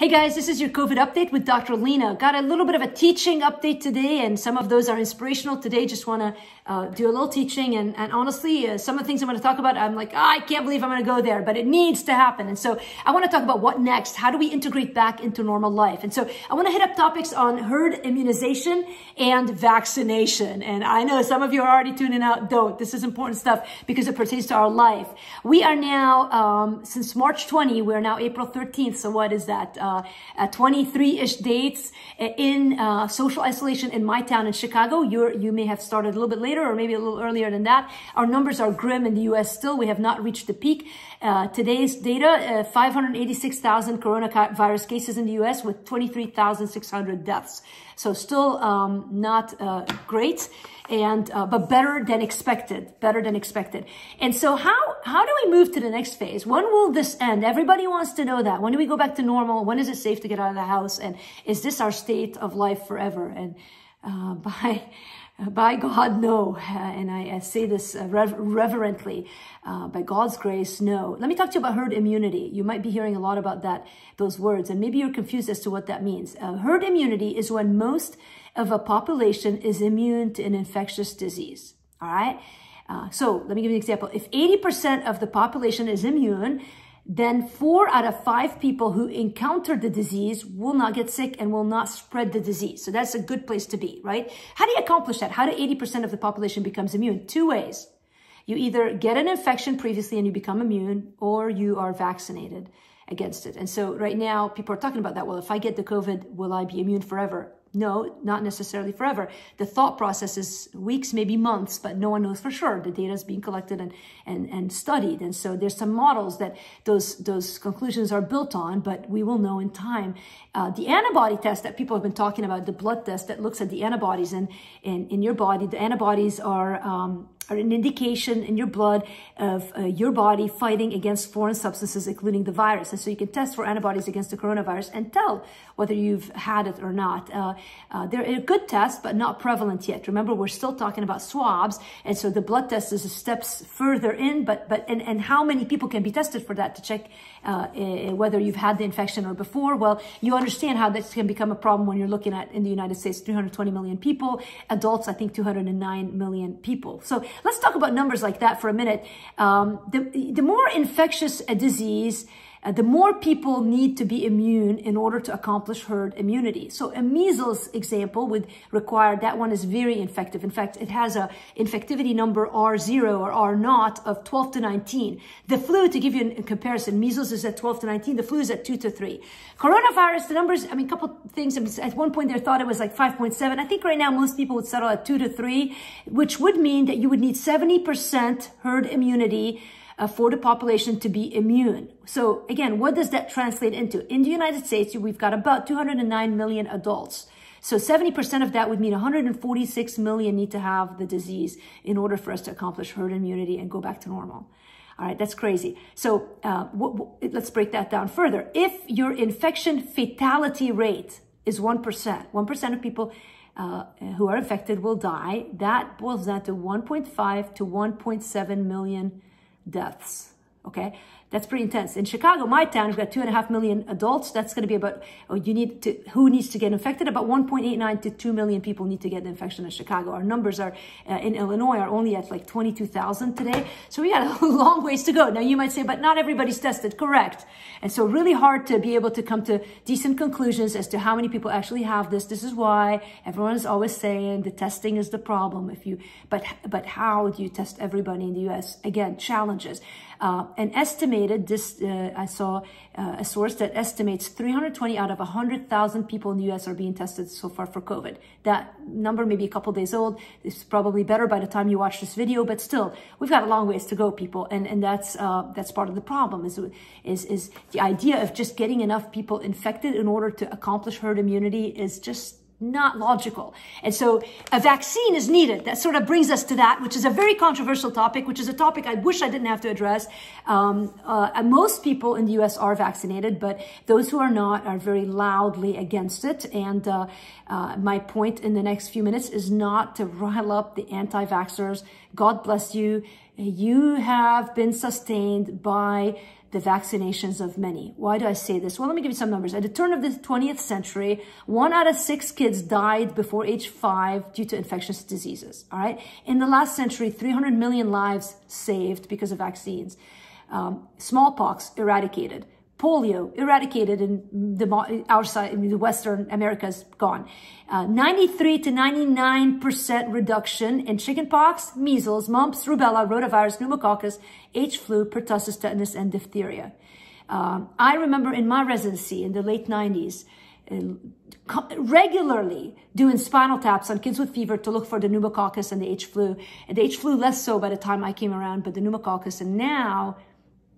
Hey guys, this is your COVID update with Dr. Lina. Got a little bit of a teaching update today, and some of those are inspirational today. Just want to uh, do a little teaching, and, and honestly, uh, some of the things I'm going to talk about, I'm like, oh, I can't believe I'm going to go there, but it needs to happen. And so I want to talk about what next. How do we integrate back into normal life? And so I want to hit up topics on herd immunization and vaccination. And I know some of you are already tuning out. Don't. This is important stuff because it pertains to our life. We are now, um, since March 20, we're now April 13th. So what is that? Uh, 23-ish uh, dates in uh, social isolation in my town in Chicago. you you may have started a little bit later or maybe a little earlier than that. Our numbers are grim in the U.S. still. We have not reached the peak. Uh, today's data, 586,000 coronavirus cases in the U.S. with 23,600 deaths. So still um, not uh, great, and uh, but better than expected. Better than expected. And so how how do we move to the next phase? When will this end? Everybody wants to know that. When do we go back to normal? When is it safe to get out of the house? And is this our state of life forever? And uh, by by God, no. And I, I say this uh, rever reverently. Uh, by God's grace, no. Let me talk to you about herd immunity. You might be hearing a lot about that, those words, and maybe you're confused as to what that means. Uh, herd immunity is when most of a population is immune to an infectious disease. All right. Uh, so let me give you an example. If 80% of the population is immune, then four out of five people who encounter the disease will not get sick and will not spread the disease. So that's a good place to be, right? How do you accomplish that? How do 80% of the population becomes immune? Two ways. You either get an infection previously and you become immune, or you are vaccinated against it. And so right now, people are talking about that. Well, if I get the COVID, will I be immune forever? No, not necessarily forever. The thought process is weeks, maybe months, but no one knows for sure. The data is being collected and, and, and studied. And so there's some models that those, those conclusions are built on, but we will know in time. Uh, the antibody test that people have been talking about, the blood test that looks at the antibodies in, in, in your body, the antibodies are, um, are an indication in your blood of uh, your body fighting against foreign substances, including the virus. And so you can test for antibodies against the coronavirus and tell whether you've had it or not. Uh, uh, they're a good test, but not prevalent yet. Remember, we're still talking about swabs. And so the blood test is a steps further in, but, but, and, and how many people can be tested for that to check uh, eh, whether you've had the infection or before? Well, you understand how this can become a problem when you're looking at in the United States, 320 million people, adults, I think 209 million people. So let's talk about numbers like that for a minute. Um, the, the more infectious a disease, the more people need to be immune in order to accomplish herd immunity. So a measles example would require, that one is very infective. In fact, it has a infectivity number R0 or R naught of 12 to 19. The flu, to give you a comparison, measles is at 12 to 19, the flu is at 2 to 3. Coronavirus, the numbers, I mean, a couple things, at one point they thought it was like 5.7. I think right now most people would settle at 2 to 3, which would mean that you would need 70% herd immunity uh, for the population to be immune. So again, what does that translate into? In the United States, we've got about 209 million adults. So 70% of that would mean 146 million need to have the disease in order for us to accomplish herd immunity and go back to normal. All right, that's crazy. So uh, let's break that down further. If your infection fatality rate is 1%, 1% of people uh, who are infected will die, that boils down to 1.5 to 1.7 million deaths. Okay, that's pretty intense. In Chicago, my town, we've got two and a half million adults. That's going to be about, oh, you need to, who needs to get infected? About 1.89 to 2 million people need to get the infection in Chicago. Our numbers are uh, in Illinois are only at like 22,000 today. So we got a long ways to go. Now you might say, but not everybody's tested. Correct. And so really hard to be able to come to decent conclusions as to how many people actually have this. This is why everyone is always saying the testing is the problem. If you, but, but how do you test everybody in the U.S.? Again, challenges. Uh, an estimated, this uh, I saw uh, a source that estimates 320 out of 100,000 people in the U.S. are being tested so far for COVID. That number may be a couple days old. It's probably better by the time you watch this video, but still, we've got a long ways to go, people, and and that's uh, that's part of the problem. Is is is the idea of just getting enough people infected in order to accomplish herd immunity is just not logical. And so a vaccine is needed. That sort of brings us to that, which is a very controversial topic, which is a topic I wish I didn't have to address. Um, uh, most people in the U.S. are vaccinated, but those who are not are very loudly against it. And uh, uh, my point in the next few minutes is not to rile up the anti-vaxxers. God bless you. You have been sustained by the vaccinations of many. Why do I say this? Well, let me give you some numbers. At the turn of the 20th century, one out of six kids died before age five due to infectious diseases. All right. In the last century, 300 million lives saved because of vaccines. Um, smallpox eradicated polio eradicated in the our side, in the Western Americas gone. Uh, 93 to 99% reduction in chickenpox, measles, mumps, rubella, rotavirus, pneumococcus, H flu, pertussis, tetanus, and diphtheria. Um, I remember in my residency in the late 90s, uh, regularly doing spinal taps on kids with fever to look for the pneumococcus and the H flu. And the H flu less so by the time I came around, but the pneumococcus. And now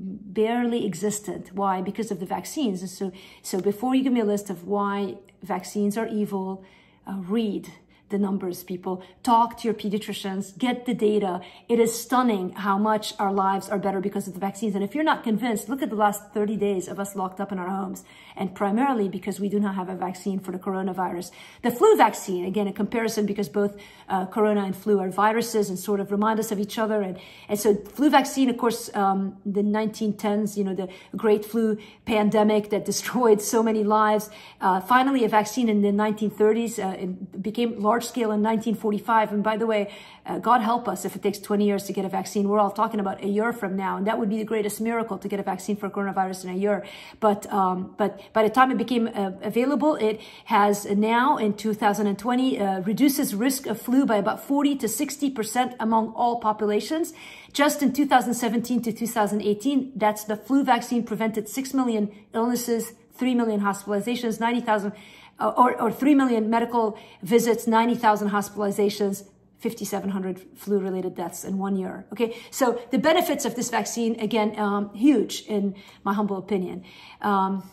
barely existent. Why? Because of the vaccines. And so, so before you give me a list of why vaccines are evil, uh, read the numbers, people. Talk to your pediatricians, get the data. It is stunning how much our lives are better because of the vaccines. And if you're not convinced, look at the last 30 days of us locked up in our homes. And primarily because we do not have a vaccine for the coronavirus. The flu vaccine, again, a comparison because both uh, corona and flu are viruses and sort of remind us of each other. And, and so flu vaccine, of course, um, the 1910s, you know, the great flu pandemic that destroyed so many lives. Uh, finally, a vaccine in the 1930s uh, became large large scale in 1945. And by the way, uh, God help us if it takes 20 years to get a vaccine. We're all talking about a year from now, and that would be the greatest miracle to get a vaccine for coronavirus in a year. But um, but by the time it became uh, available, it has now in 2020 uh, reduces risk of flu by about 40 to 60 percent among all populations. Just in 2017 to 2018, that's the flu vaccine prevented 6 million illnesses, 3 million hospitalizations, 90,000 uh, or, or 3 million medical visits, 90,000 hospitalizations, 5,700 flu-related deaths in one year. Okay, so the benefits of this vaccine, again, um, huge in my humble opinion. Um,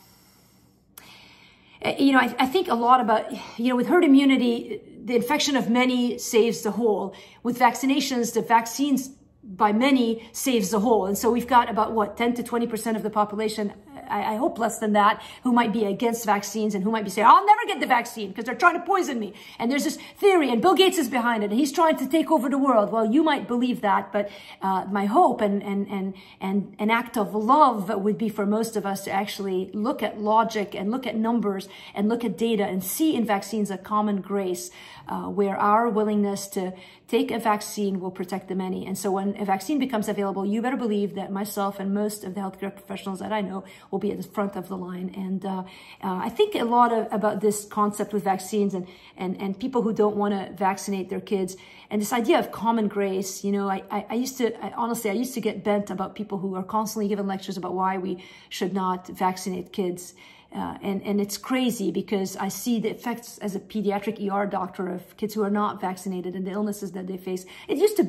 you know, I, I, think a lot about, you know, with herd immunity, the infection of many saves the whole. With vaccinations, the vaccines by many saves the whole. And so we've got about what, 10 to 20% of the population I, hope less than that, who might be against vaccines and who might be saying, I'll never get the vaccine because they're trying to poison me. And there's this theory and Bill Gates is behind it and he's trying to take over the world. Well, you might believe that, but uh, my hope and, and, and, and an act of love would be for most of us to actually look at logic and look at numbers and look at data and see in vaccines a common grace uh, where our willingness to take a vaccine will protect the many. And so when a vaccine becomes available, you better believe that myself and most of the healthcare professionals that I know will be at the front of the line. And uh, uh, I think a lot of, about this concept with vaccines and, and, and people who don't want to vaccinate their kids and this idea of common grace, you know, I, I, I used to, I, honestly, I used to get bent about people who are constantly giving lectures about why we should not vaccinate kids. Uh, and, and it's crazy because I see the effects as a pediatric ER doctor of kids who are not vaccinated and the illnesses that they face. It used to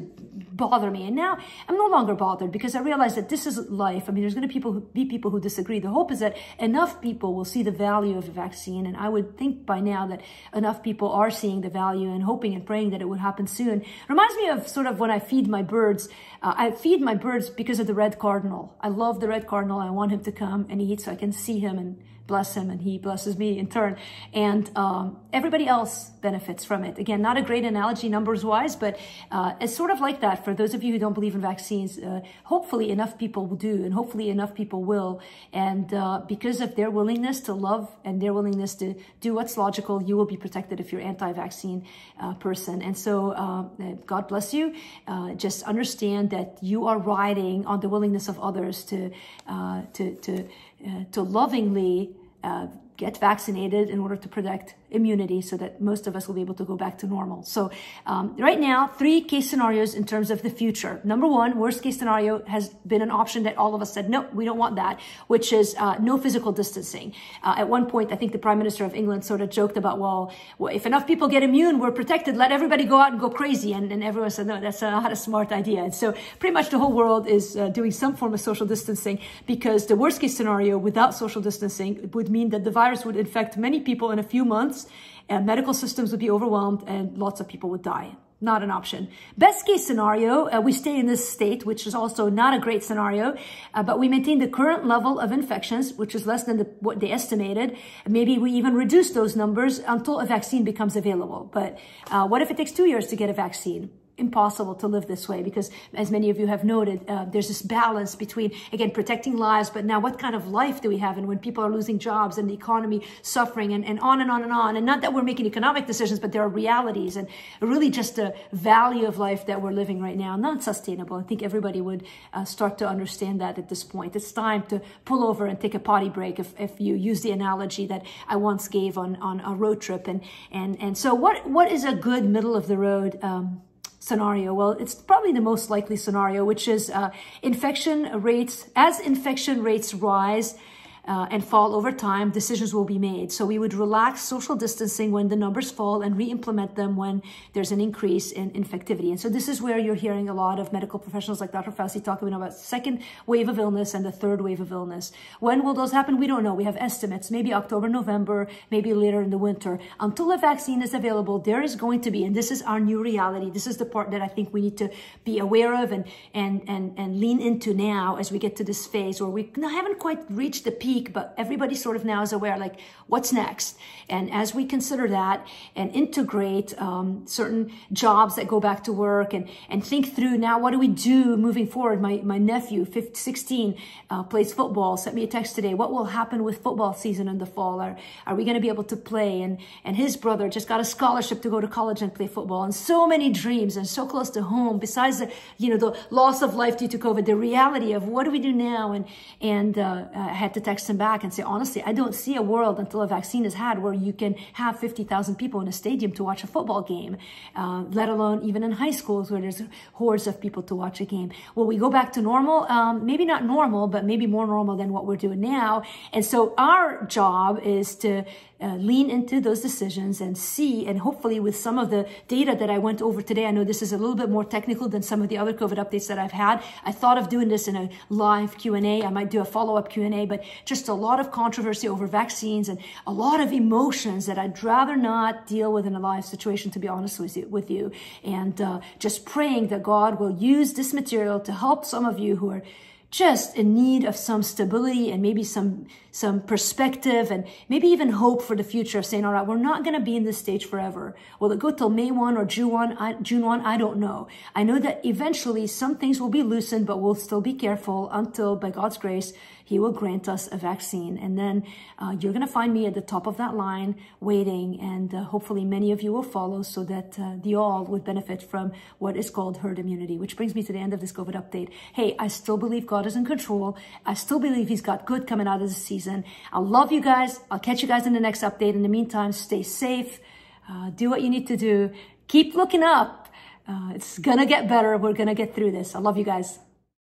bother me. And now I'm no longer bothered because I realize that this is life. I mean, there's going to people who, be people who disagree. The hope is that enough people will see the value of a vaccine. And I would think by now that enough people are seeing the value and hoping and praying that it would happen soon. Reminds me of sort of when I feed my birds. Uh, I feed my birds because of the red cardinal. I love the red cardinal. I want him to come and eat so I can see him and bless him and he blesses me in turn. And um, everybody else benefits from it. Again, not a great analogy numbers wise, but uh, it's sort of like that for those of you who don't believe in vaccines. Uh, hopefully enough people will do and hopefully enough people will. And uh, because of their willingness to love and their willingness to do what's logical, you will be protected if you're anti-vaccine uh, person. And so uh, God bless you. Uh, just understand that you are riding on the willingness of others to, to, to, to lovingly uh, get vaccinated in order to protect immunity so that most of us will be able to go back to normal. So um, right now, three case scenarios in terms of the future. Number one, worst case scenario has been an option that all of us said, no, we don't want that, which is uh, no physical distancing. Uh, at one point, I think the Prime Minister of England sort of joked about, well, if enough people get immune, we're protected, let everybody go out and go crazy. And, and everyone said, no, that's not a smart idea. And so pretty much the whole world is uh, doing some form of social distancing because the worst case scenario without social distancing would mean that the virus would infect many people in a few months months, and medical systems would be overwhelmed and lots of people would die. Not an option. Best case scenario, uh, we stay in this state, which is also not a great scenario, uh, but we maintain the current level of infections, which is less than the, what they estimated. Maybe we even reduce those numbers until a vaccine becomes available. But uh, what if it takes two years to get a vaccine? Impossible to live this way because as many of you have noted uh, there's this balance between again protecting lives but now what kind of life do we have? And when people are losing jobs and the economy suffering and, and on and on and on and not that we're making economic decisions but there are realities and really just the value of life that we're living right now not sustainable. I think everybody would uh, start to understand that at this point. It's time to pull over and take a potty break if, if you use the analogy that i once gave on, on a road trip. And and and so what what is a good middle of the road um, scenario? Well, it's probably the most likely scenario, which is uh, infection rates, as infection rates rise, uh, and fall over time, decisions will be made. So we would relax social distancing when the numbers fall and re-implement them when there's an increase in infectivity. And so this is where you're hearing a lot of medical professionals like Dr. Fauci talking about second wave of illness and the third wave of illness. When will those happen? We don't know. We have estimates, maybe October, November, maybe later in the winter. Until a vaccine is available, there is going to be, and this is our new reality. This is the part that I think we need to be aware of and, and, and, and lean into now as we get to this phase where we haven't quite reached the peak peak, but everybody sort of now is aware, like, what's next? And as we consider that and integrate um, certain jobs that go back to work and, and think through now, what do we do moving forward? My, my nephew, 15, 16, uh, plays football, sent me a text today. What will happen with football season in the fall? Are, are we going to be able to play? And, and his brother just got a scholarship to go to college and play football and so many dreams and so close to home besides the, you know, the loss of life due to COVID, the reality of what do we do now? And, and, uh, I had to text him back and say, honestly, I don't see a world until a vaccine is had where you can have 50,000 people in a stadium to watch a football game, uh, let alone even in high schools where there's hordes of people to watch a game. Will we go back to normal? Um, maybe not normal, but maybe more normal than what we're doing now. And so our job is to uh, lean into those decisions and see, and hopefully with some of the data that I went over today, I know this is a little bit more technical than some of the other COVID updates that I've had. I thought of doing this in a live Q&A. I might do a follow-up Q&A, but just a lot of controversy over vaccines and a lot of emotions that I'd rather not deal with in a live situation, to be honest with you. With you. And uh, just praying that God will use this material to help some of you who are just in need of some stability and maybe some some perspective and maybe even hope for the future of saying, all right, we're not going to be in this stage forever. Will it go till May 1 or June 1? I, June 1? I don't know. I know that eventually some things will be loosened, but we'll still be careful until by God's grace, he will grant us a vaccine. And then uh, you're going to find me at the top of that line waiting. And uh, hopefully many of you will follow so that uh, the all would benefit from what is called herd immunity, which brings me to the end of this COVID update. Hey, I still believe God is in control. I still believe he's got good coming out of the season. I love you guys. I'll catch you guys in the next update. In the meantime, stay safe. Uh, do what you need to do. Keep looking up. Uh, it's gonna get better. We're gonna get through this. I love you guys.